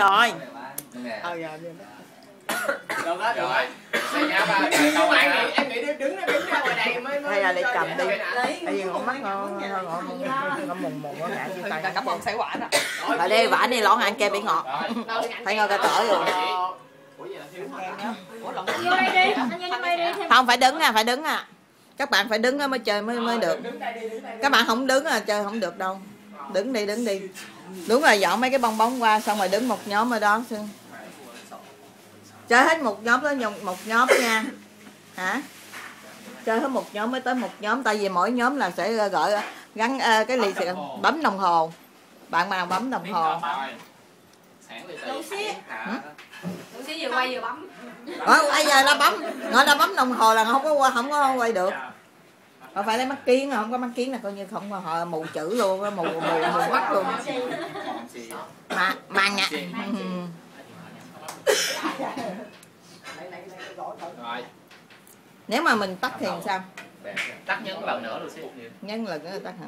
rồi ờ giờ đó được rồi. Xe nhá ba không em nghĩ em nghĩ đứng nó đứng ra ngoài đây mới mới hay là để cầm đi. tại vì con mắt ngon ngon ngon ngon mùng mùng nó ngã chứ tay. Cả bồn xay quả nè ở đây vả đi lon ăn kem bị ngọt. Rồi. Thấy ngon cái tỏi rồi. Đi đi không phải đứng à phải đứng à. Các bạn phải đứng á mới chơi mới mới được. đi đi. Các bạn không đứng à chơi không được đâu đứng đi đứng đi. Đúng là dọn mấy cái bong bóng qua xong rồi đứng một nhóm ở đó xem chơi hết một nhóm tới một- một nhóm nha. Hả? Chơi hết một nhóm mới tới một nhóm tại vì mỗi nhóm là sẽ gọi gắn ờ, cái xì bấm đồng hồ. Bạn nào bấm đồng hồ. Rồi xí. xí vừa quay vừa bấm ờ bây giờ là bấm? Gọi là bấm đồng hồ là không có qua không có quay được không phải lấy mắt kiến không có mắt kiến là coi như không họ mù chữ luôn á, mù mù mù mắt luôn. Mà mà nhạ Ừ. nếu mà mình tắt thì sao? Tắt nhấn lần nữa luôn xí nhân lần nữa tắt hả